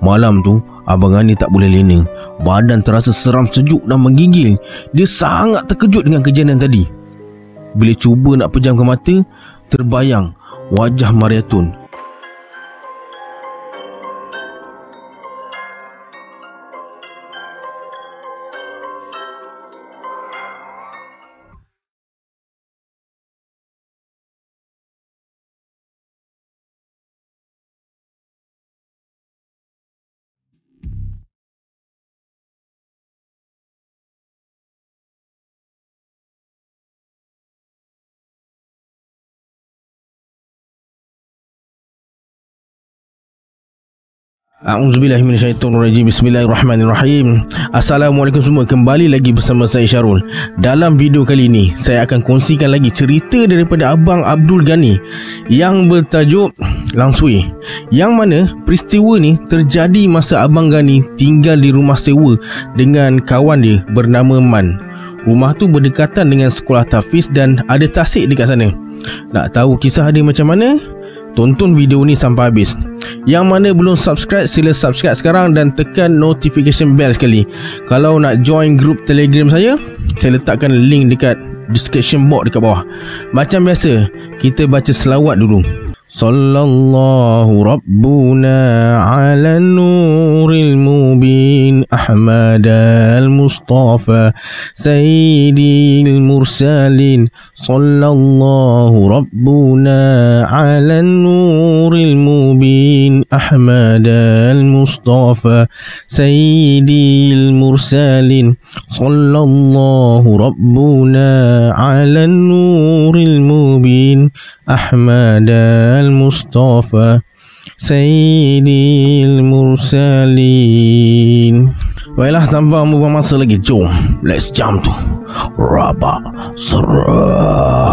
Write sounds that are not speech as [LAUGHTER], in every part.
Malam tu Abang Ani tak boleh lena Badan terasa seram sejuk dan menggigil. Dia sangat terkejut dengan kejadian tadi. Bila cuba nak pejamkan mata Terbayang wajah Mariatun A'udzubillahiminasyaitonirrajim Bismillahirrahmanirrahim. Assalamualaikum semua. Kembali lagi bersama saya Syarul. Dalam video kali ini Saya akan kongsikan lagi cerita daripada Abang Abdul Ghani Yang bertajuk Langsui. Yang mana peristiwa ni terjadi masa Abang Ghani tinggal di rumah sewa Dengan kawan dia bernama Man. Rumah tu berdekatan dengan sekolah tafiz dan ada tasik dekat sana. Nak tahu kisah dia macam mana? Tonton video ni sampai habis. Yang mana belum subscribe Sila subscribe sekarang Dan tekan notification bell sekali. Kalau nak join group telegram saya Saya letakkan link dekat Description box dekat bawah. Macam biasa Kita baca selawat dulu صلى الله ربنا على النور المبين أحمد المصطفى سيدي المرسلين. صلى الله ربنا على النور المبين أحمد المصطفى سيدي المرسلين. صلى الله ربنا على النور المبين أحمد المصطفى سيد المرسلين Baiklah tanpa membuang masa lagi Jom Let's jump to Rabak Serah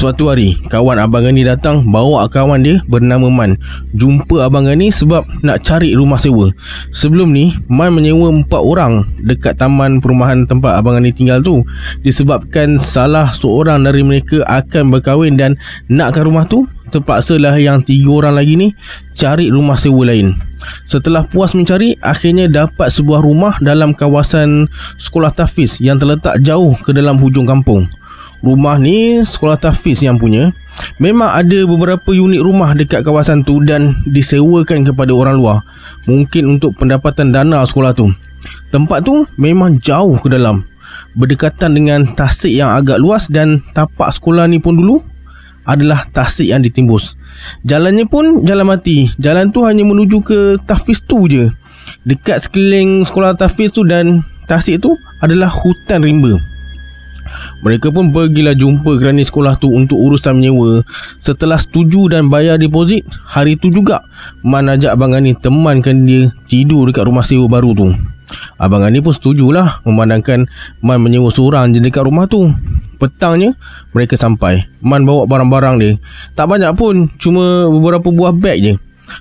Suatu hari, kawan Abang Gani datang bawa kawan dia bernama Man. Jumpa Abang Gani sebab nak cari rumah sewa. Sebelum ni, Man menyewa empat orang dekat taman perumahan tempat Abang Gani tinggal tu. Disebabkan salah seorang dari mereka akan berkahwin dan nakkan rumah tu, terpaksalah yang tiga orang lagi ni cari rumah sewa lain. Setelah puas mencari, akhirnya dapat sebuah rumah dalam kawasan sekolah tafiz yang terletak jauh ke dalam hujung kampung. Rumah ni sekolah tafiz yang punya Memang ada beberapa unit rumah dekat kawasan tu Dan disewakan kepada orang luar. Mungkin untuk pendapatan dana sekolah tu. Tempat tu memang jauh ke dalam. Berdekatan dengan tasik yang agak luas Dan tapak sekolah ni pun dulu Adalah tasik yang ditimbus. Jalannya pun jalan mati. Jalan tu hanya menuju ke tafiz tu je. Dekat sekeliling sekolah tafiz tu dan tasik tu adalah hutan rimba mereka pun pergilah jumpa kerani sekolah tu untuk urusan menyewa. Setelah setuju dan bayar deposit, hari tu juga Man ajak Abang Gani temankan dia tidur dekat rumah sewa baru tu. Abang Gani pun setujulah memandangkan Man menyewa seorang je dekat rumah tu. Petangnya, mereka sampai. Man bawa barang-barang dia. Tak banyak pun, cuma beberapa buah beg je.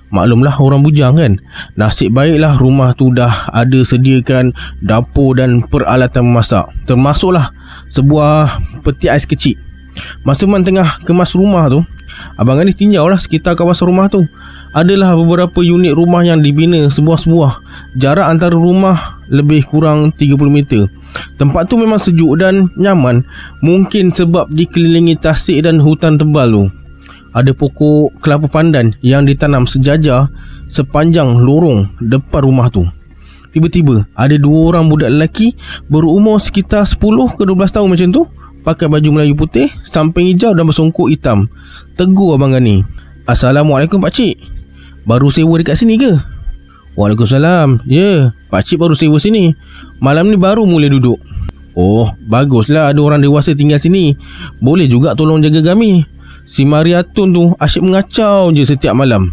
Maklumlah orang bujang kan? Nasib baiklah rumah tu dah ada sediakan dapur dan peralatan memasak. Termasuklah sebuah peti ais kecil. Masa Man tengah kemas rumah tu Abang Gani tinjau lah sekitar kawasan rumah tu. Adalah beberapa unit rumah yang dibina sebuah-sebuah. Jarak antara rumah lebih kurang 30 meter. Tempat tu memang sejuk dan nyaman. Mungkin sebab dikelilingi tasik dan hutan tebal tu ada pokok kelapa pandan yang ditanam sejajar sepanjang lorong depan rumah tu. Tiba-tiba ada dua orang budak lelaki berumur sekitar 10 ke 12 tahun macam tu pakai baju Melayu putih, samping hijau dan bersongkok hitam. Tegur abang Gani. Assalamualaikum pak cik. Baru sewa dekat sini ke? Waalaikumsalam. Ya, yeah, pak cik baru sewa sini. Malam ni baru mula duduk. Oh, baguslah ada orang dewasa tinggal sini. Boleh juga tolong jaga kami. Si Mariatun tu asyik mengacau je setiap malam.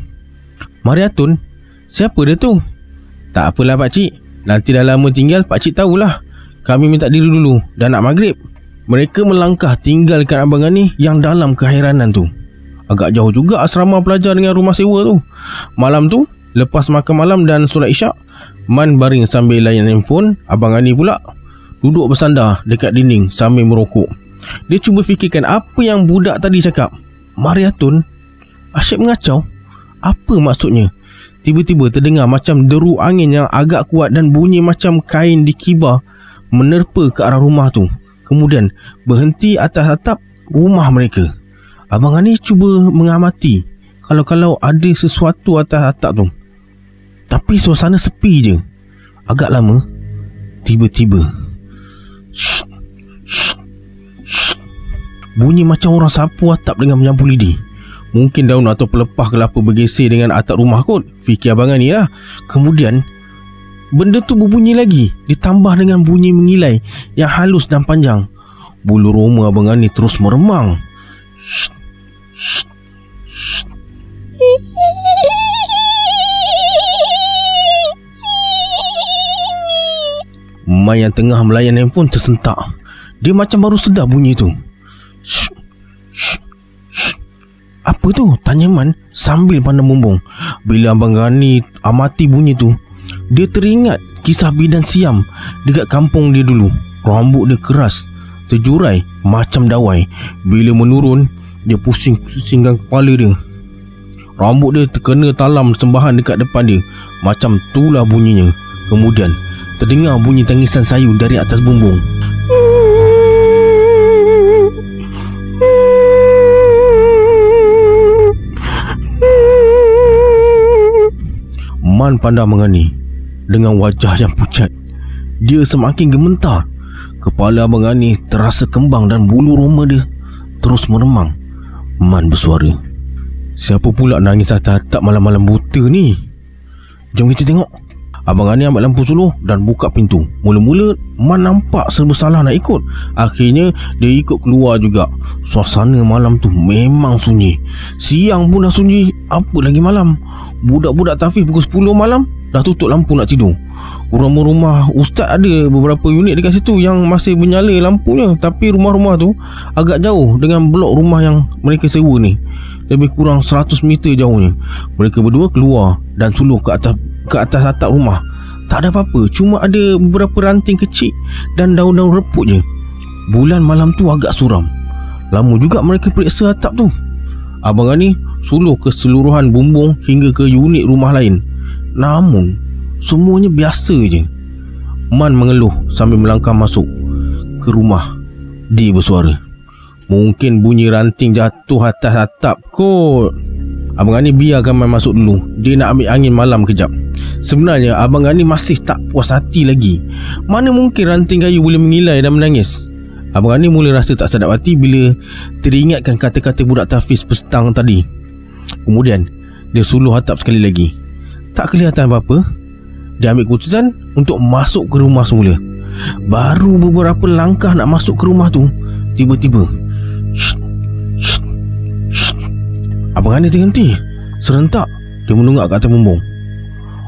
Mariatun? Siapa dia tu? Tak apalah pakcik. Nanti dah lama tinggal pakcik tahulah. Kami minta diri dulu. Dah nak maghrib. Mereka melangkah tinggalkan Abang Gani yang dalam keheranan tu. Agak jauh juga asrama pelajar dengan rumah sewa tu. Malam tu, lepas makan malam dan solat isyak, Man baring sambil layan handphone. Abang Gani pula duduk bersandar dekat dinding sambil merokok. Dia cuba fikirkan apa yang budak tadi cakap. Mariatun? Asyik mengacau? Apa maksudnya? Tiba-tiba terdengar macam deru angin yang agak kuat dan bunyi macam kain dikibar menerpa ke arah rumah tu. Kemudian berhenti atas atap rumah mereka. Abang Ani cuba mengamati kalau-kalau ada sesuatu atas atap tu. Tapi suasana sepi je. Agak lama, tiba-tiba. Bunyi macam orang sapu atap dengan menyapu lidi. Mungkin daun atau pelepah kelapa bergeser dengan atap rumah kot. Fikir abangan ni lah. Kemudian, benda tu berbunyi lagi. Ditambah dengan bunyi mengilai yang halus dan panjang. Bulu roma abangan ni terus meremang. Mai yang tengah melayan handphone tersentak. Dia macam baru sedar bunyi tu. Apa tu? Tanya Man sambil pandang bumbung. Bila Abang Gani amati bunyi tu, dia teringat kisah bidan siam dekat kampung dia dulu. Rambut dia keras, terjurai macam dawai. Bila menurun, dia pusing-pusingkan kepala dia. Rambut dia terkena talam sembahan dekat depan dia. Macam itulah bunyinya. Kemudian, terdengar bunyi tangisan sayu dari atas bumbung. Man pandang mengani dengan wajah yang pucat. Dia semakin gementar. Kepala Abang Ani terasa kembang dan bulu roma dia terus meremang. Man bersuara. Siapa pula nangis atas atap malam-malam buta ni? Jom kita tengok. Abang Ani ambil lampu suluh dan buka pintu. Mula-mula Man nampak serba salah nak ikut. Akhirnya dia ikut keluar juga. Suasana malam tu memang sunyi. Siang pun dah sunyi, apa lagi malam? Budak-budak tafiz pukul 10 malam dah tutup lampu nak tidur. Rumah-rumah ustaz ada beberapa unit dekat situ yang masih menyala lampunya tapi rumah-rumah tu agak jauh dengan blok rumah yang mereka sewa ni. Lebih kurang 100 meter jauhnya. Mereka berdua keluar dan suluh ke atas ke atas atap rumah. Tak ada apa-apa, cuma ada beberapa ranting kecil dan daun-daun reput je. Bulan malam tu agak suram. Lama juga mereka periksa atap tu. Abang Ani suluh keseluruhan bumbung hingga ke unit rumah lain. Namun, semuanya biasa je. Man mengeluh sambil melangkah masuk ke rumah. Dia bersuara. Mungkin bunyi ranting jatuh atas atap kot. Abang Gani biarkan Man masuk dulu. Dia nak ambil angin malam kejap. Sebenarnya Abang Gani masih tak puas hati lagi. Mana mungkin ranting kayu boleh mengilai dan menangis? Abang Gani mula rasa tak sedap hati bila teringatkan kata-kata budak tafiz pestang tadi. Kemudian, dia suluh atap sekali lagi. Tak kelihatan apa-apa. Dia ambil keputusan untuk masuk ke rumah semula. Baru beberapa langkah nak masuk ke rumah tu, tiba-tiba Abang Ani terhenti. Serentak, dia menunggak ke atas bumbung.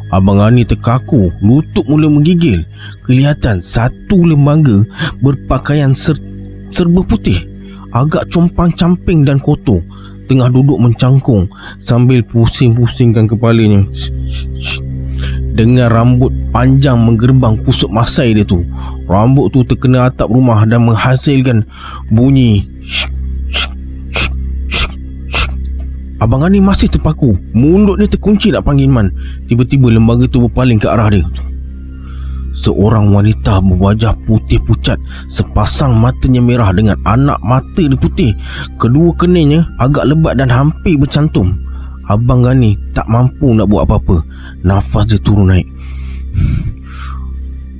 Abang Ani terkaku, lutut mula menggigil. Kelihatan satu lembaga berpakaian ser serba putih. Agak compang-camping dan kotor tengah duduk mencangkung sambil pusing-pusingkan kepalanya. Dengan rambut panjang menggerbang kusuk masai dia tu. Rambut tu terkena atap rumah dan menghasilkan bunyi. Abang Ani masih terpaku. Mulut dia terkunci nak panggil Man. Tiba-tiba lembaga tu berpaling ke arah dia. Seorang wanita berwajah putih pucat Sepasang matanya merah dengan anak mata dia putih Kedua keningnya agak lebat dan hampir bercantum Abang Gani tak mampu nak buat apa-apa Nafas dia turun naik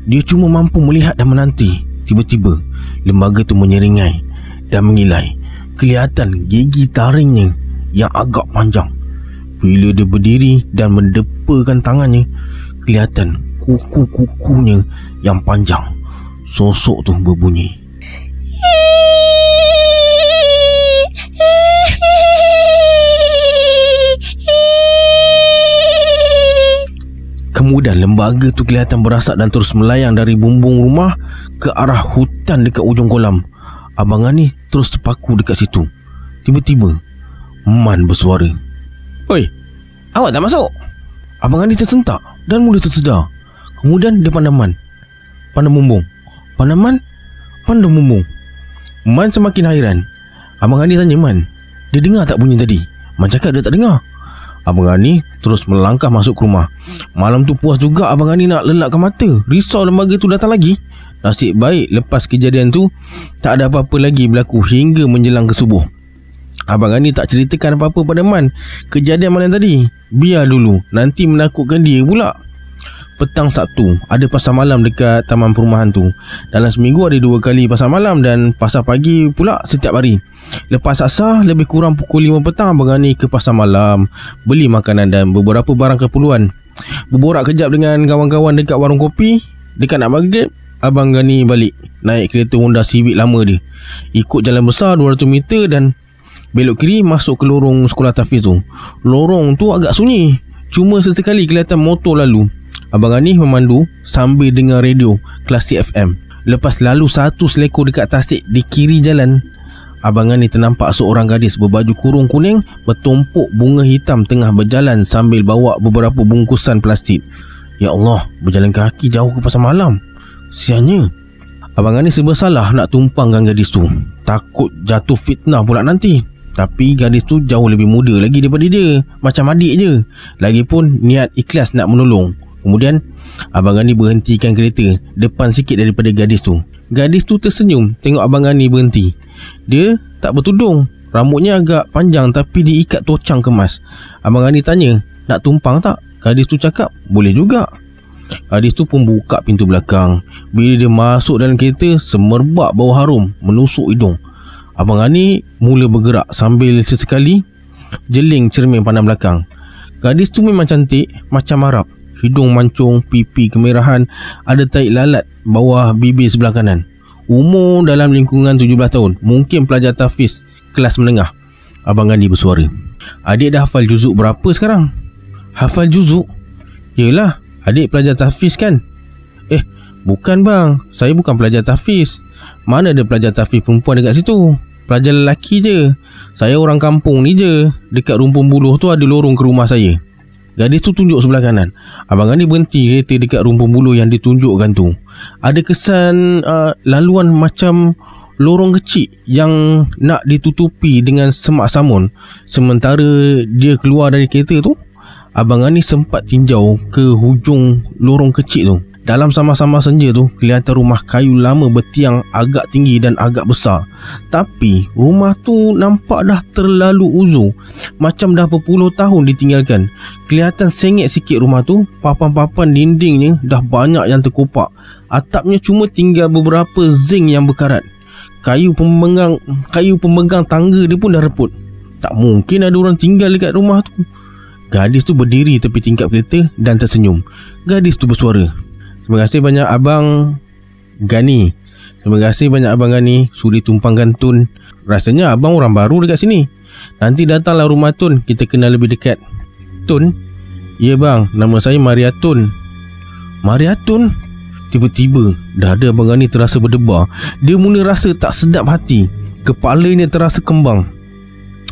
Dia cuma mampu melihat dan menanti Tiba-tiba lembaga tu menyeringai dan mengilai Kelihatan gigi taringnya yang agak panjang Bila dia berdiri dan mendepakan tangannya Kelihatan kuku-kukunya yang panjang. Sosok tu berbunyi. Kemudian lembaga tu kelihatan berasak dan terus melayang dari bumbung rumah ke arah hutan dekat ujung kolam. Abang Ani terus terpaku dekat situ. Tiba-tiba, Man bersuara. Oi, awak dah masuk? Abang Ani tersentak dan mula tersedar. Kemudian dia pandang Man Pandang bumbung Mana Man? Dah mumbung. Man semakin hairan. Abang Ani tanya Man, dia dengar tak bunyi tadi? Man cakap dia tak dengar. Abang Ani terus melangkah masuk ke rumah. Malam tu puas juga Abang Ani nak lelakkan mata. Risau lembaga tu datang lagi. Nasib baik lepas kejadian tu, tak ada apa-apa lagi berlaku hingga menjelang ke subuh. Abang Ani tak ceritakan apa-apa pada Man. Kejadian malam tadi Biar dulu. Nanti menakutkan dia pula. Petang Sabtu Ada pasar malam dekat taman perumahan tu. Dalam seminggu ada dua kali pasar malam Dan pasar pagi pula setiap hari. Lepas asar Lebih kurang pukul 5 petang Abang Ani ke pasar malam. Beli makanan dan beberapa barang keperluan. Berborak kejap dengan kawan-kawan dekat warung kopi. Dekat nak maghrib Abang Gani balik. Naik kereta Honda Civic lama dia. Ikut jalan besar 200 meter dan Belok kiri masuk ke lorong sekolah Tafiz tu. Lorong tu agak sunyi. Cuma sesekali kelihatan motor lalu. Abang Ani memandu sambil dengar radio Klasik FM Lepas lalu satu selekor dekat tasik di kiri jalan. Abang Ani ternampak seorang gadis berbaju kurung kuning Bertumpuk bunga hitam tengah berjalan sambil bawa beberapa bungkusan plastik. Ya Allah, berjalan kaki jauh ke pasar malam? Sianya Abang Ani serba salah nak tumpangkan gadis tu. Takut jatuh fitnah pula nanti tapi gadis tu jauh lebih muda lagi daripada dia. Macam adik je. Lagipun niat ikhlas nak menolong. Kemudian Abang Gani berhentikan kereta Depan sikit daripada gadis tu. Gadis tu tersenyum Tengok Abang Gani berhenti. Dia tak bertudung. Rambutnya agak panjang Tapi diikat tocang kemas. Abang Gani tanya Nak tumpang tak? Gadis tu cakap Boleh juga. Gadis tu pun buka pintu belakang. Bila dia masuk dalam kereta Semerbak bau harum Menusuk hidung Abang Ani mula bergerak sambil sesekali jeling cermin pandang belakang. Gadis tu memang cantik macam Arab. Hidung mancung, pipi kemerahan, ada taik lalat bawah bibir sebelah kanan. Umur dalam lingkungan 17 tahun. Mungkin pelajar tafiz kelas menengah. Abang Gandhi bersuara. Adik dah hafal juzuk berapa sekarang? Hafal juzuk? Yelah, adik pelajar tafiz kan? Eh, bukan bang. Saya bukan pelajar tafiz. Mana ada pelajar tafiz perempuan dekat situ? Pelajar lelaki je. Saya orang kampung ni je. Dekat rumpun buluh tu ada lorong ke rumah saya. Gadis tu tunjuk sebelah kanan. Abang Gani berhenti kereta dekat rumpun buluh yang ditunjukkan tu Ada kesan uh, laluan macam lorong kecil Yang nak ditutupi dengan semak samun. Sementara dia keluar dari kereta tu Abang Gani sempat tinjau ke hujung lorong kecil tu dalam sama-sama senja tu kelihatan rumah kayu lama bertiang agak tinggi dan agak besar. Tapi rumah tu nampak dah terlalu uzur. Macam dah berpuluh tahun ditinggalkan. Kelihatan sengit sikit rumah tu. Papan-papan dindingnya dah banyak yang terkopak. Atapnya cuma tinggal beberapa zinc yang berkarat. Kayu pemegang kayu pemegang tangga dia pun dah reput. Tak mungkin ada orang tinggal dekat rumah tu. Gadis tu berdiri tepi tingkap kereta dan tersenyum. Gadis tu bersuara. Terima kasih banyak Abang Gani. Terima kasih banyak Abang Gani. Sudi tumpangkan Tun. Rasanya Abang orang baru dekat sini. Nanti datanglah rumah Tun. Kita kenal lebih dekat. Tun? Ya bang. Nama saya Maria Tun. Maria Tun? Tiba-tiba Dah ada Abang Gani terasa berdebar. Dia mula rasa tak sedap hati. Kepalanya terasa kembang.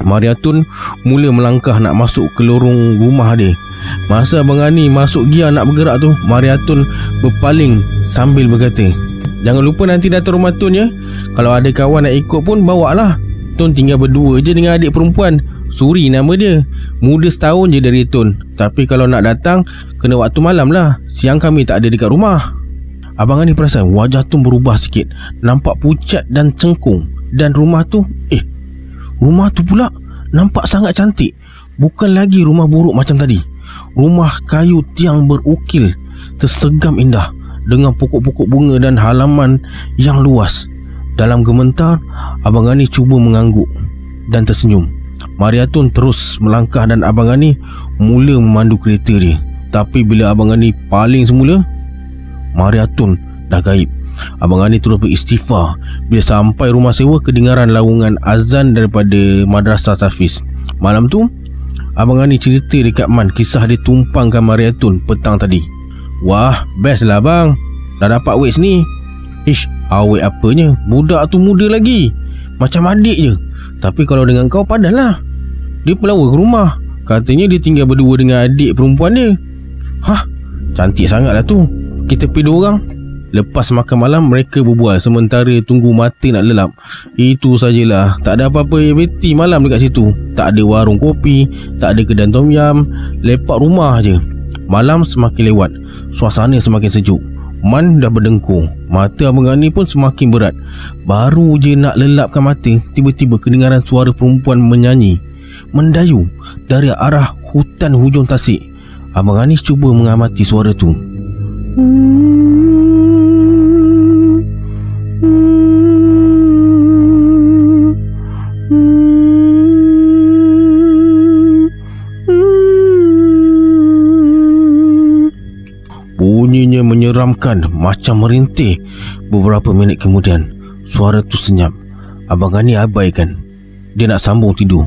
Maria Tun mula melangkah nak masuk ke lorong rumah dia Masa Abang Ani masuk gear nak bergerak tu Mariatun berpaling sambil berkata Jangan lupa nanti datang rumah Tun ya. Kalau ada kawan nak ikut pun bawa lah Tun tinggal berdua je dengan adik perempuan. Suri nama dia. Muda setahun je dari Tun. Tapi kalau nak datang Kena waktu malam lah. Siang kami tak ada dekat rumah. Abang Ani perasan wajah Tun berubah sikit. Nampak pucat dan cengkung. Dan rumah tu Eh Rumah tu pula Nampak sangat cantik. Bukan lagi rumah buruk macam tadi Rumah kayu tiang berukil Tersegam indah Dengan pokok-pokok bunga dan halaman yang luas. Dalam gementar Abang Gani cuba mengangguk Dan tersenyum. Mariatun terus melangkah dan Abang Gani Mula memandu kereta dia. Tapi bila Abang Gani paling semula Mariatun dah gaib. Abang Gani terus beristighfar Bila sampai rumah sewa Kedengaran laungan azan daripada Madrasah Safiz Malam tu Abang Ani cerita dekat Man Kisah dia tumpangkan Mariatun petang tadi. Wah best lah bang Dah dapat weights ni. Ish awet apanya? Budak tu muda lagi. Macam adik je. Tapi kalau dengan kau padan lah Dia pelawa ke rumah. Katanya dia tinggal berdua dengan adik perempuan dia. Hah Cantik sangat lah tu. Kita pergi dua orang Lepas makan malam mereka berbual sementara tunggu mata nak lelap. Itu sajalah. Tak ada apa-apa aktiviti malam dekat situ. Tak ada warung kopi, tak ada kedai tom yam, lepak rumah je. Malam semakin lewat, suasana semakin sejuk. Man dah berdengkur Mata Abang Gani pun semakin berat Baru je nak lelapkan mata Tiba-tiba kedengaran suara perempuan menyanyi Mendayu Dari arah hutan hujung tasik Abang Gani cuba mengamati suara tu Bunyinya menyeramkan macam merintih. Beberapa minit kemudian Suara tu senyap. Abang Gani abaikan. Dia nak sambung tidur.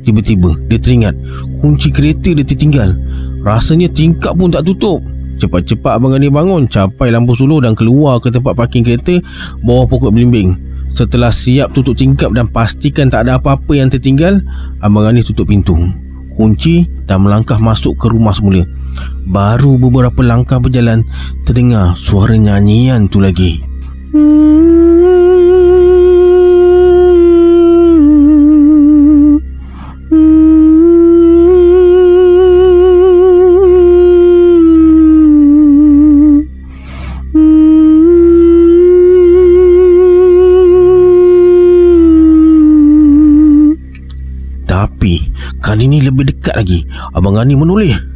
Tiba-tiba dia teringat Kunci kereta dia tertinggal. Rasanya tingkap pun tak tutup. Cepat-cepat Abang Gani bangun Capai lampu suluh dan keluar ke tempat parking kereta Bawah pokok belimbing. Setelah siap tutup tingkap dan pastikan tak ada apa-apa yang tertinggal Abang Gani tutup pintu. Kunci dan melangkah masuk ke rumah semula Baru beberapa langkah berjalan Terdengar suara nyanyian tu lagi. Tapi kali ni lebih dekat lagi. Abang Gani menoleh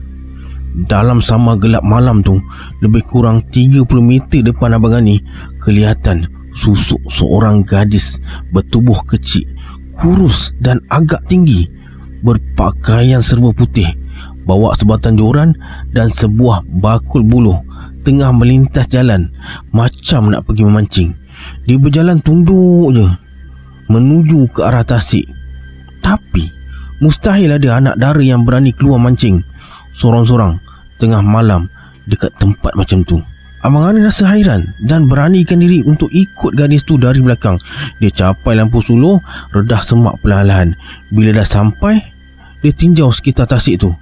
dalam sama gelap malam tu Lebih kurang 30 meter depan Abang Gani Kelihatan susuk seorang gadis Bertubuh kecil Kurus dan agak tinggi Berpakaian serba putih Bawa sebatang joran Dan sebuah bakul buluh Tengah melintas jalan Macam nak pergi memancing. Dia berjalan tunduk je Menuju ke arah tasik. Tapi Mustahil ada anak dara yang berani keluar mancing Sorang-sorang Tengah malam Dekat tempat macam tu. Abang Ani rasa hairan Dan beranikan diri untuk ikut gadis tu dari belakang. Dia capai lampu suluh Redah semak perlahan-lahan. Bila dah sampai Dia tinjau sekitar tasik tu.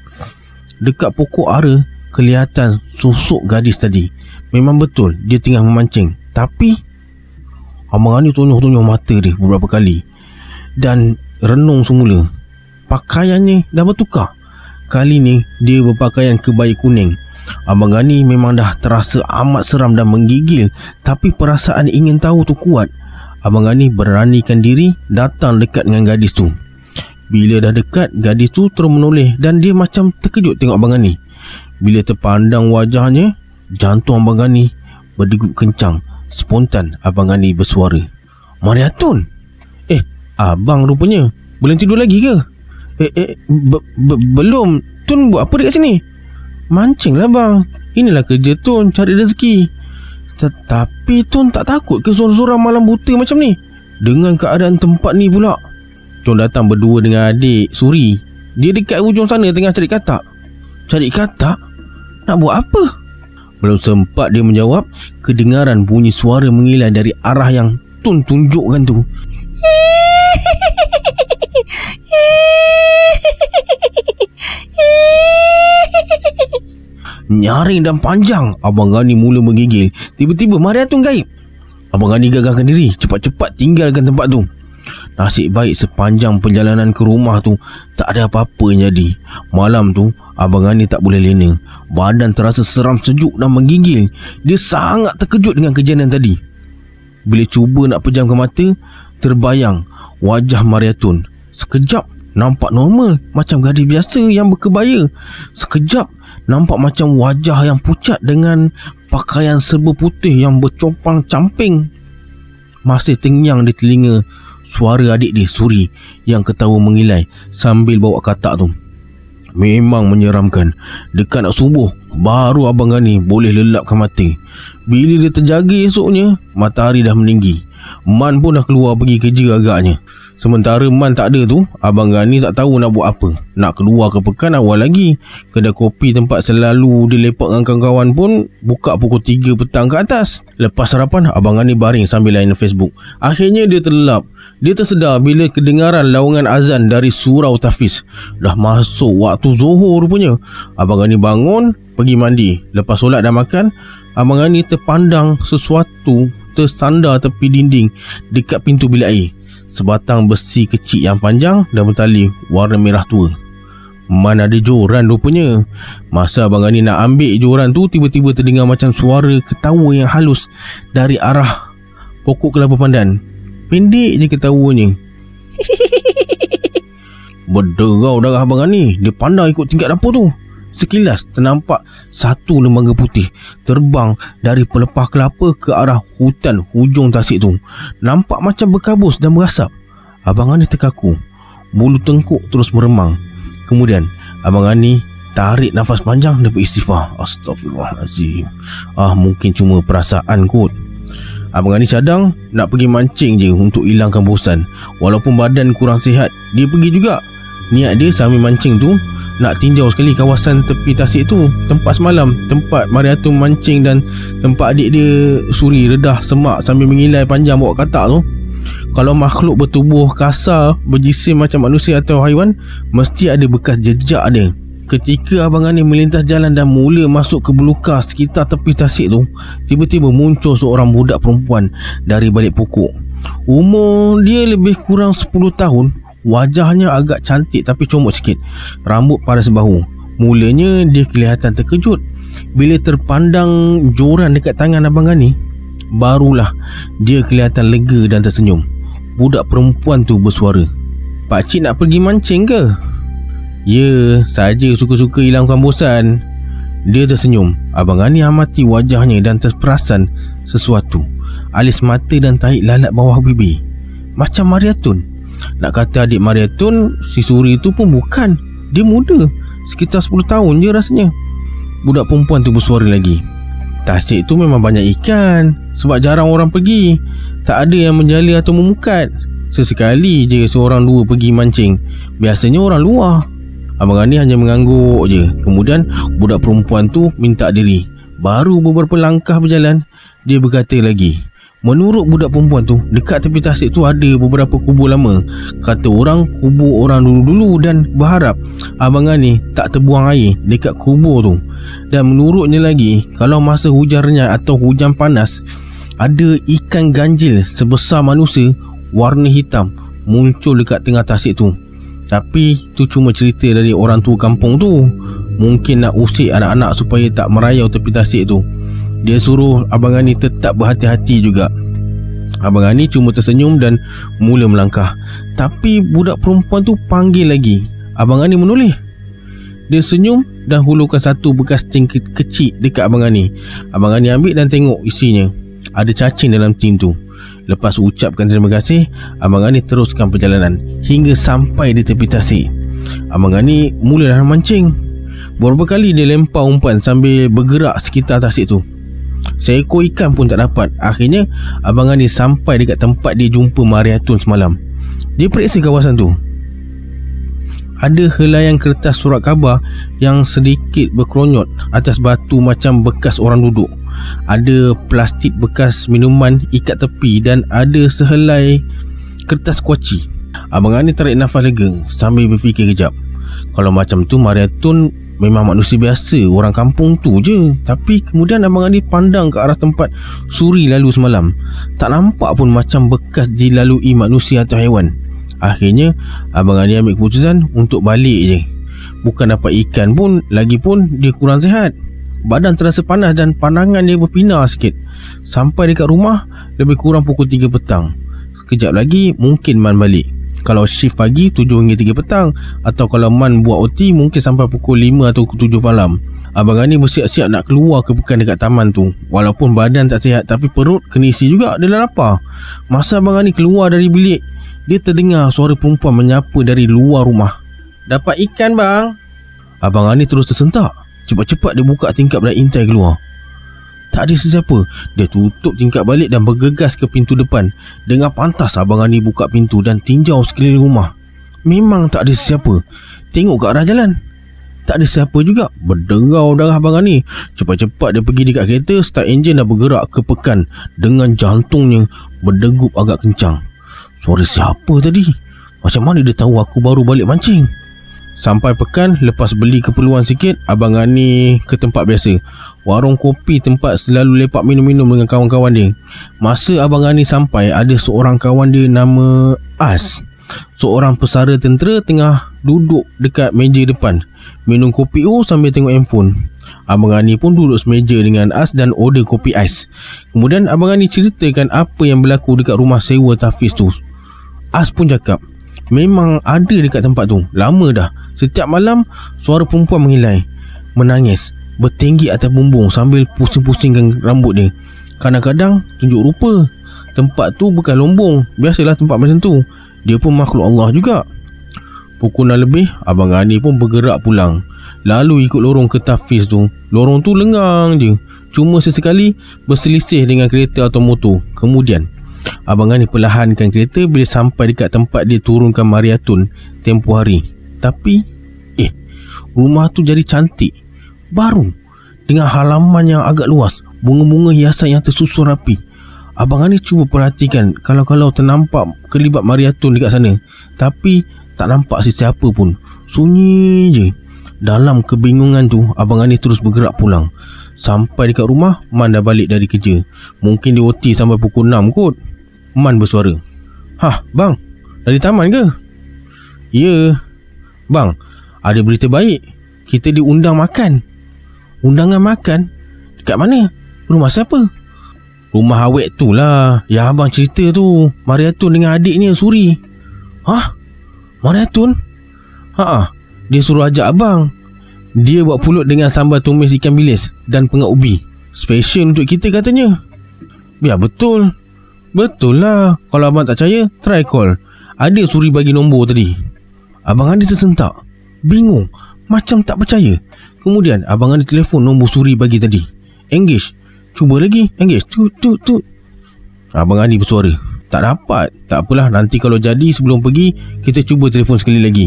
Dekat pokok ara Kelihatan susuk gadis tadi. Memang betul dia tengah memancing. Tapi Abang Ani tunjuk-tunjuk mata dia beberapa kali. Dan renung semula. Pakaiannya dah bertukar Kali ni dia berpakaian kebaya kuning. Abang Gani memang dah terasa amat seram dan menggigil Tapi perasaan ingin tahu tu kuat. Abang Gani beranikan diri datang dekat dengan gadis tu. Bila dah dekat, gadis tu terus menoleh Dan dia macam terkejut tengok Abang Gani Bila terpandang wajahnya Jantung Abang Gani berdegup kencang. Spontan Abang Gani bersuara. Mariatun Eh, abang rupanya Belum tidur lagi ke? Eh, eh be, be, belum. Tun buat apa dekat sini? Mancing lah bang. Inilah kerja Tun cari rezeki. Tetapi Tun tak takut ke sorang-sorang malam buta macam ni? Dengan keadaan tempat ni pula. Tun datang berdua dengan adik Suri. Dia dekat ujung sana tengah cari katak. Cari katak? Nak buat apa? Belum sempat dia menjawab, kedengaran bunyi suara mengilan dari arah yang Tun tunjukkan tu. [LAUGHS] Nyaring dan panjang Abang Gani mula menggigil. Tiba-tiba Mariatun gaib. Abang Gani gagahkan diri. Cepat-cepat tinggalkan tempat tu. Nasib baik sepanjang perjalanan ke rumah tu Tak ada apa-apa yang jadi. Malam tu Abang Gani tak boleh lena. Badan terasa seram sejuk dan menggigil. Dia sangat terkejut dengan kejadian tadi. Bila cuba nak pejamkan mata Terbayang wajah Mariatun Sekejap nampak normal Macam gadis biasa yang berkebaya Sekejap Nampak macam wajah yang pucat dengan pakaian serba putih yang bercopang camping. Masih tengyang di telinga suara adik dia Suri yang ketawa mengilai sambil bawa katak tu. Memang menyeramkan. Dekat nak subuh, baru Abang Gani boleh lelapkan mata. Bila dia terjaga esoknya, matahari dah meninggi. Man pun dah keluar pergi kerja agaknya. Sementara Man tak ada tu Abang Gani tak tahu nak buat apa. Nak keluar ke pekan awal lagi. Kedai kopi tempat selalu dilepak dengan kawan-kawan pun Buka pukul 3 petang ke atas. Lepas sarapan Abang Gani baring sambil lain Facebook. Akhirnya dia terlelap. Dia tersedar bila kedengaran lawangan azan dari surau Tafiz Dah masuk waktu zuhur rupanya. Abang Gani bangun Pergi mandi. Lepas solat dan makan Abang Ani terpandang sesuatu tersandar tepi dinding dekat pintu bilik air. Sebatang besi kecil yang panjang dan bertali warna merah tua. Mana ada joran rupanya. Masa Abang Ani nak ambil joran tu, tiba-tiba terdengar macam suara ketawa yang halus dari arah pokok kelapa pandan. Pendek je ketawanya. [LAUGHS] Berderau darah Abang Ani. Dia pandang ikut tingkat dapur tu. Sekilas ternampak satu lembaga putih terbang dari pelepah kelapa ke arah hutan hujung tasik tu. Nampak macam berkabus dan berasap. Abang Ani terkaku. Bulu tengkuk terus meremang. Kemudian Abang Ani tarik nafas panjang dan beristighfar. Astagfirullahalazim. Ah mungkin cuma perasaan kot. Abang Ani cadang nak pergi mancing je untuk hilangkan bosan. Walaupun badan kurang sihat, dia pergi juga. Niat dia sambil mancing tu nak tinjau sekali kawasan tepi tasik tu. Tempat semalam tempat Mariatum mancing dan tempat adik dia suri redah semak sambil mengilai panjang bawa katak tu. Kalau makhluk bertubuh kasar berjisim macam manusia atau haiwan mesti ada bekas jejak dia. Ketika Abang Ani melintas jalan dan mula masuk ke belukar sekitar tepi tasik tu, tiba-tiba muncul seorang budak perempuan dari balik pokok. Umur dia lebih kurang 10 tahun Wajahnya agak cantik tapi comot sikit. Rambut pada sebahu Mulanya dia kelihatan terkejut. Bila terpandang joran dekat tangan Abang Gani Barulah dia kelihatan lega dan tersenyum. Budak perempuan tu bersuara Pakcik nak pergi mancing ke? Ya, saja suka-suka hilangkan bosan Dia tersenyum. Abang Gani amati wajahnya dan terperasan sesuatu. Alis mata dan tahi lalat bawah bibir Macam Mariatun nak kata adik Maria Tun Si Suri tu pun bukan. Dia muda. Sekitar 10 tahun je rasanya. Budak perempuan tu bersuara lagi. Tasik tu memang banyak ikan. Sebab jarang orang pergi. Tak ada yang menjala atau memukat. Sesekali je seorang dua pergi mancing. Biasanya orang luar. Abang Gani hanya mengangguk je. Kemudian budak perempuan tu minta diri. Baru beberapa langkah berjalan Dia berkata lagi Menurut budak perempuan tu Dekat tepi tasik tu ada beberapa kubur lama. Kata orang kubur orang dulu-dulu Dan berharap Abangan ni tak terbuang air dekat kubur tu. Dan menurutnya lagi Kalau masa hujan renyah atau hujan panas Ada ikan ganjil sebesar manusia Warna hitam Muncul dekat tengah tasik tu. Tapi tu cuma cerita dari orang tua kampung tu. Mungkin nak usik anak-anak supaya tak merayau tepi tasik tu dia suruh Abang Ani tetap berhati-hati juga. Abang Ani cuma tersenyum dan mula melangkah. Tapi budak perempuan tu panggil lagi. Abang Ani menoleh. Dia senyum dan hulurkan satu bekas tin ke- kecil dekat Abang Ani Abang Ani ambil dan tengok isinya. Ada cacing dalam tin tu. Lepas ucapkan terima kasih Abang Ani teruskan perjalanan Hingga sampai di tepi tasik. Abang Ani mulalah mancing. Beberapa kali dia lempar umpan sambil bergerak sekitar tasik tu Seekor ikan pun tak dapat Akhirnya Abang Ani sampai dekat tempat dia jumpa Mariatun semalam Dia periksa kawasan tu ada helaian kertas surat khabar yang sedikit berkeronyot atas batu macam bekas orang duduk. Ada plastik bekas minuman ikat tepi dan ada sehelai kertas kuaci. Abang Ani tarik nafas lega sambil berfikir kejap. Kalau macam tu Mariatun Memang manusia biasa Orang kampung tu je. Tapi kemudian Abang Adi pandang ke arah tempat Suri lalu semalam Tak nampak pun macam bekas dilalui manusia atau haiwan. Akhirnya Abang Adi ambil keputusan Untuk balik je. Bukan dapat ikan pun Lagipun dia kurang sihat. Badan terasa panas dan pandangan dia berpinar sikit. Sampai dekat rumah Lebih kurang pukul 3 petang. Sekejap lagi mungkin Man balik kalau shift pagi 7 hingga 3 petang Atau kalau Man buat OT Mungkin sampai pukul 5 atau 7 malam. Abang Gani bersiap-siap nak keluar ke pekan dekat taman tu. Walaupun badan tak sihat Tapi perut kena isi juga Dia lapar. Masa Abang Gani keluar dari bilik Dia terdengar suara perempuan menyapa dari luar rumah. Dapat ikan bang? Abang Gani terus tersentak. Cepat-cepat dia buka tingkap dan intai keluar tak ada sesiapa. Dia tutup tingkap balik dan bergegas ke pintu depan. Dengan pantas Abang Ani buka pintu dan tinjau sekeliling rumah. Memang tak ada sesiapa. Tengok ke arah jalan. Tak ada siapa juga. Berderau darah Abang Ani. Cepat-cepat dia pergi dekat kereta Start engine dan bergerak ke pekan. Dengan jantungnya berdegup agak kencang. Suara siapa tadi? Macam mana dia tahu aku baru balik mancing? Sampai pekan lepas beli keperluan sikit Abang Ani ke tempat biasa Warung kopi tempat selalu lepak minum-minum dengan kawan-kawan dia. Masa Abang Ani sampai Ada seorang kawan dia nama As. Seorang pesara tentera tengah duduk dekat meja depan. Minum kopi oh sambil tengok handphone. Abang Ani pun duduk semeja dengan As dan order kopi ais Kemudian Abang Ani ceritakan apa yang berlaku dekat rumah sewa Tafiz tu. As pun cakap Memang ada dekat tempat tu. Lama dah. Setiap malam Suara perempuan mengilai Menangis Bertinggi atas bumbung Sambil pusing-pusingkan rambut dia. Kadang-kadang Tunjuk rupa Tempat tu bukan lombong. Biasalah tempat macam tu. Dia pun makhluk Allah juga. Pukul 6 lebih Abang Ani pun bergerak pulang. Lalu ikut lorong ke Tafiz tu. Lorong tu lengang je. Cuma sesekali Berselisih dengan kereta atau motor. Kemudian Abang Ani perlahankan kereta bila sampai dekat tempat dia turunkan Mariatun tempoh hari. Tapi, eh, rumah tu jadi cantik. Baru. Dengan halaman yang agak luas. Bunga-bunga hiasan yang tersusun rapi. Abang Ani cuba perhatikan kalau-kalau ternampak kelibat Mariatun dekat sana. Tapi, tak nampak sesiapa pun. Sunyi je. Dalam kebingungan tu, Abang Ani terus bergerak pulang. Sampai dekat rumah, Man dah balik dari kerja. Mungkin dia OT sampai pukul 6 kot. Man bersuara Hah bang Dari taman ke? Ya Bang Ada berita baik Kita diundang makan Undangan makan? Dekat mana? Rumah siapa? Rumah awet tu lah. Yang abang cerita tu. Mariatun dengan adiknya Suri. Hah? Mariatun? Haa Dia suruh ajak abang. Dia buat pulut dengan sambal tumis ikan bilis Dan pengat ubi. Special untuk kita katanya. Ya betul. Betul lah. Kalau abang tak percaya Try call. Ada suri bagi nombor tadi. Abang Andi tersentak Bingung. Macam tak percaya Kemudian Abang Andi telefon nombor suri bagi tadi. Engage Cuba lagi. Engage tu tu tu Abang Andi bersuara. Tak dapat. Tak apalah. Nanti kalau jadi sebelum pergi Kita cuba telefon sekali lagi.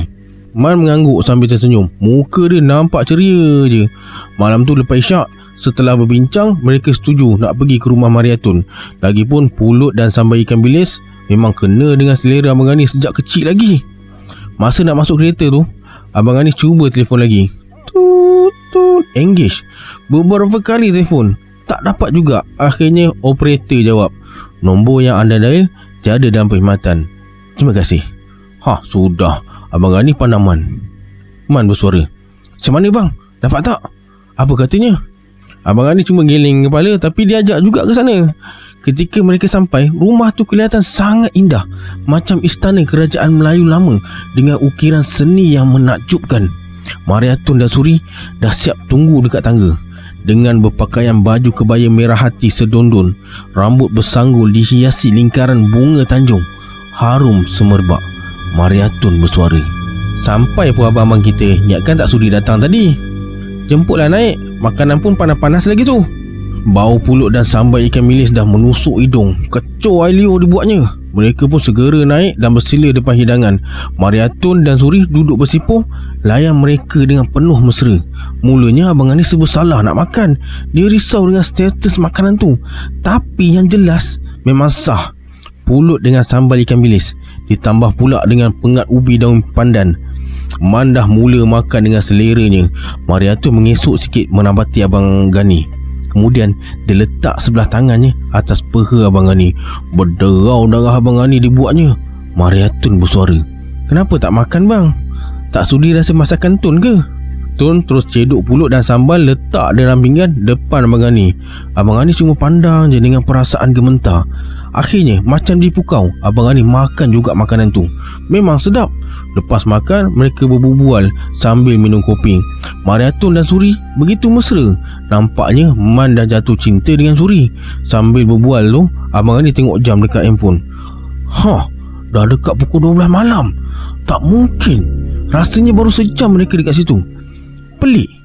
Man mengangguk sambil tersenyum. Muka dia nampak ceria je. Malam tu lepas isyak Setelah berbincang, mereka setuju nak pergi ke rumah Mariatun. Lagipun pulut dan sambal ikan bilis memang kena dengan selera Abang Gani sejak kecil lagi. Masa nak masuk kereta tu, Abang Gani cuba telefon lagi. Tut, engage. Beberapa kali telefon, tak dapat juga. Akhirnya operator jawab. Nombor yang anda dial tiada dalam perkhidmatan. Terima kasih. Ha, sudah. Abang Gani panaman. Man bersuara. Macam mana bang? Dapat tak? Apa katanya? Abang Ani cuma geling kepala tapi dia ajak juga ke sana. Ketika mereka sampai, rumah tu kelihatan sangat indah. Macam istana kerajaan Melayu lama dengan ukiran seni yang menakjubkan. Mariatun dan Suri dah siap tunggu dekat tangga. Dengan berpakaian baju kebaya merah hati sedondon, rambut bersanggul dihiasi lingkaran bunga tanjung. Harum semerbak. Mariatun bersuara. Sampai pun abang-abang kita, niatkan tak sudi datang tadi. Jemputlah naik Makanan pun panas-panas lagi tu Bau pulut dan sambal ikan milis dah menusuk hidung Kecoh air liur dibuatnya Mereka pun segera naik dan bersila depan hidangan. Mariatun dan Suri duduk bersipuh Layan mereka dengan penuh mesra. Mulanya Abang Anis sebut salah nak makan. Dia risau dengan status makanan tu. Tapi yang jelas Memang sah. Pulut dengan sambal ikan bilis. Ditambah pula dengan pengat ubi daun pandan. Man dah mula makan dengan seleranya. Mariatu mengesuk sikit menabati Abang Gani Kemudian dia letak sebelah tangannya atas peha Abang Gani Berderau darah Abang Gani dibuatnya. Mariatun bersuara. Kenapa tak makan bang? Tak sudi rasa masakan Tun ke? Tun terus ceduk pulut dan sambal letak dalam pinggan depan Abang Gani Abang Gani cuma pandang je dengan perasaan gementar Akhirnya macam dipukau Abang Ani makan juga makanan tu. Memang sedap. Lepas makan mereka berbubual sambil minum kopi. Mariatun dan Suri begitu mesra. Nampaknya Man dah jatuh cinta dengan Suri. Sambil berbual tu Abang Ani tengok jam dekat handphone. Hah Dah dekat pukul 12 malam. Tak mungkin. Rasanya baru sejam mereka dekat situ. Pelik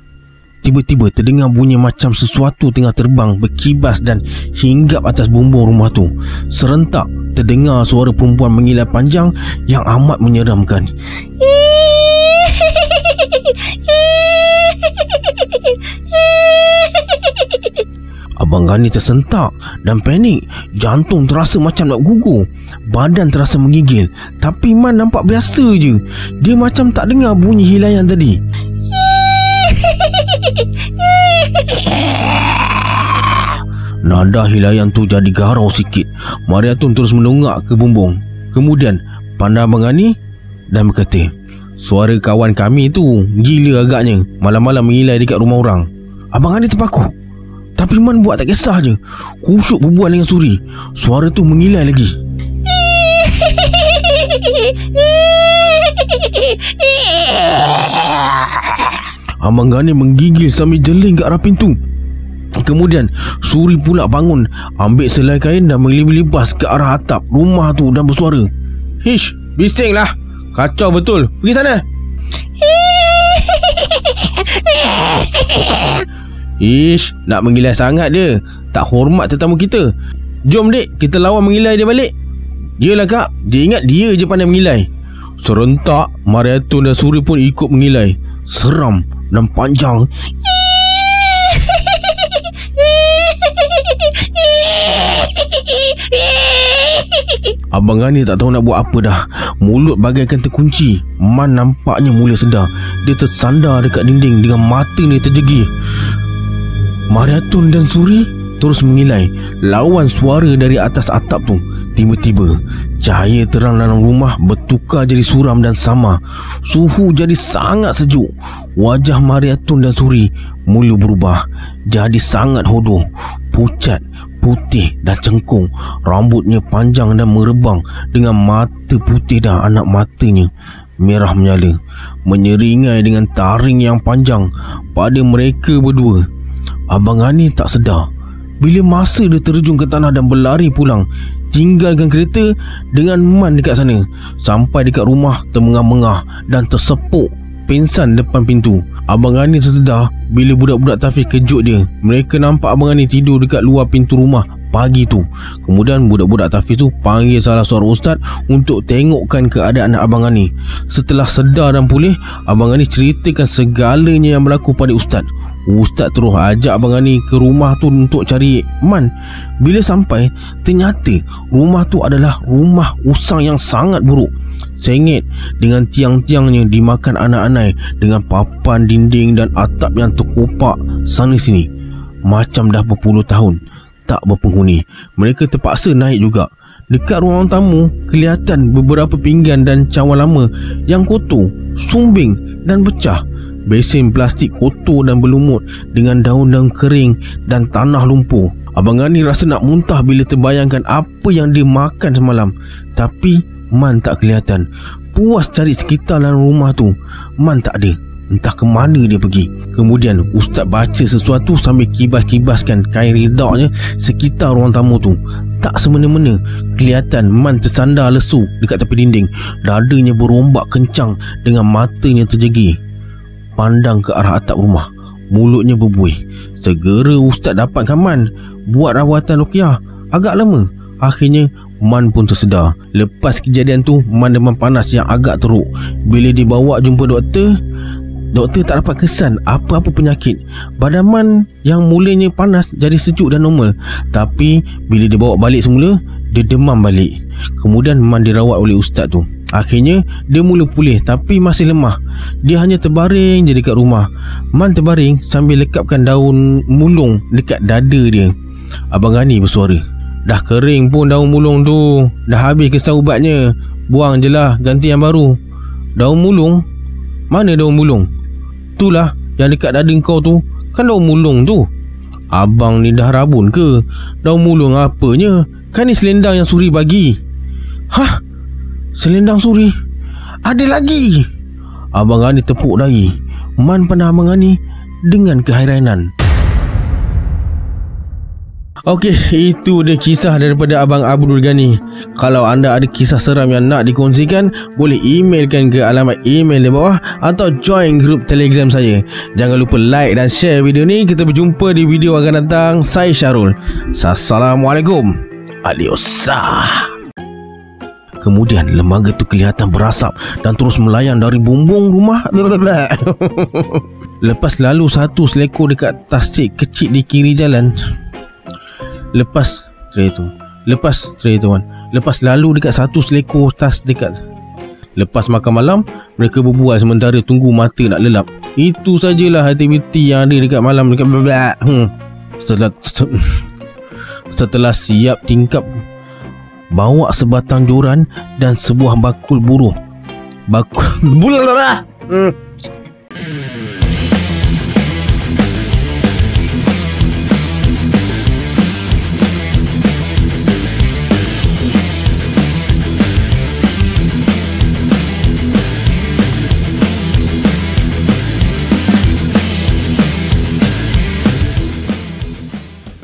Tiba-tiba terdengar bunyi macam sesuatu tengah terbang berkibas dan hinggap atas bumbung rumah tu. Serentak terdengar suara perempuan mengilai panjang yang amat menyeramkan. Abang Gani tersentak dan panik. Jantung terasa macam nak gugur. Badan terasa menggigil. Tapi Man nampak biasa je. Dia macam tak dengar bunyi hilayan tadi. Nada hilayan tu jadi garau sikit. Mariatun terus menunggak ke bumbung. Kemudian pandang Abang Gani dan berkata, Suara kawan kami tu gila agaknya malam-malam mengilai dekat rumah orang. Abang Gani terpaku. Tapi Man buat tak kisah je Kusyuk berbual dengan Suri Suara tu mengilai lagi [LAUGHS] Abang Gani menggigil sambil jeling ke arah pintu Kemudian Suri pula bangun Ambil selai kain dan melibas ke arah atap rumah tu dan bersuara Hish, bising lah Kacau betul Pergi sana Ish, nak mengilai sangat dia. Tak hormat tetamu kita. Jom dek, kita lawan mengilai dia balik. Yelah kak, dia ingat dia je pandai mengilai. Serentak, Mariatun dan Suri pun ikut mengilai. Seram dan panjang. Abang Gani tak tahu nak buat apa dah Mulut bagaikan terkunci Man nampaknya mula sedar Dia tersandar dekat dinding Dengan mata ni terjegi Mariatun dan Suri terus mengilai lawan suara dari atas atap tu. Tiba-tiba, cahaya terang dalam rumah bertukar jadi suram dan sama. Suhu jadi sangat sejuk. Wajah Mariatun dan Suri mula berubah jadi sangat hodoh, pucat, putih dan cengkung. Rambutnya panjang dan merebang dengan mata putih dan anak matanya merah menyala menyeringai dengan taring yang panjang pada mereka berdua Abang Ani tak sedar bila masa dia terjun ke tanah dan berlari pulang tinggalkan kereta dengan Man dekat sana sampai dekat rumah termengah-mengah dan tersepuk pensan depan pintu. Abang Ani tersedar bila budak-budak Tafiq kejut dia mereka nampak Abang Ani tidur dekat luar pintu rumah pagi tu. Kemudian budak-budak Tafiz tu panggil salah seorang ustaz Untuk tengokkan keadaan Abang Ani. Setelah sedar dan pulih Abang Ani ceritakan segalanya yang berlaku pada ustaz Ustaz terus ajak Abang Ani ke rumah tu untuk cari Man. Bila sampai Ternyata rumah tu adalah rumah usang yang sangat buruk. Sengit dengan tiang-tiangnya dimakan anak-anak Dengan papan dinding dan atap yang terkupak sana sini. Macam dah berpuluh tahun tak berpenghuni. Mereka terpaksa naik juga. Dekat ruang tamu Kelihatan beberapa pinggan dan cawan lama Yang kotor Sumbing dan pecah Besin plastik kotor dan berlumut Dengan daun-daun kering dan tanah lumpur. Abang Gani rasa nak muntah bila terbayangkan apa yang dia makan semalam. Tapi Man tak kelihatan. Puas cari sekitar dalam rumah tu. Man tak ada. Entah ke mana dia pergi. Kemudian Ustaz baca sesuatu Sambil kibas-kibaskan kain ridaknya Sekitar ruang tamu tu. Tak semena-mena. Kelihatan Man tersandar lesu Dekat tepi dinding. Dadanya berombak kencang Dengan matanya terjegi Pandang ke arah atap rumah. Mulutnya berbuih. Segera Ustaz dapatkan Man Buat rawatan Rukiah Agak lama. Akhirnya Man pun tersedar. Lepas kejadian tu Man demam panas yang agak teruk. Bila dibawa jumpa doktor Doktor tak dapat kesan apa-apa penyakit. Badan Man yang mulanya panas jadi sejuk dan normal. Tapi bila dia bawa balik semula Dia demam balik. Kemudian Man dirawat oleh ustaz tu. Akhirnya dia mula pulih tapi masih lemah. Dia hanya terbaring je dekat rumah. Man terbaring sambil lekapkan daun mulung dekat dada dia. Abang Gani bersuara Dah kering pun daun mulung tu. Dah habis kesan ubatnya. Buang je lah ganti yang baru. Daun mulung? Mana daun mulung? Itulah yang dekat dada kau tu Kan daun mulung tu Abang ni dah rabun ke? Daun mulung apanya? Kan ni selendang yang Suri bagi Hah? Selendang Suri? Ada lagi? Abang Ani tepuk dahi Man pandang Abang Ani Dengan kehairanan Okey, itu dia kisah daripada Abang Abdul Gani. Kalau anda ada kisah seram yang nak dikongsikan, boleh emailkan ke alamat email di bawah atau join grup Telegram saya. Jangan lupa like dan share video ni. Kita berjumpa di video akan datang. Saya Syarul. Assalamualaikum. Adios. Kemudian lembaga tu kelihatan berasap dan terus melayang dari bumbung rumah. [LAUGHS] Lepas lalu satu selekor dekat tasik kecil di kiri jalan. Lepas tray tu. Lepas tray tu kan Lepas lalu dekat satu selekor tas dekat. Lepas makan malam Mereka berbual sementara tunggu mata nak lelap. Itu sajalah aktiviti yang ada dekat malam dekat hmm. Setelah [LAUGHS] Setelah siap tingkap Bawa sebatang joran Dan sebuah bakul buruh. Bakul [LAUGHS] Buruh lah. Hmm.